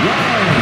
Wow.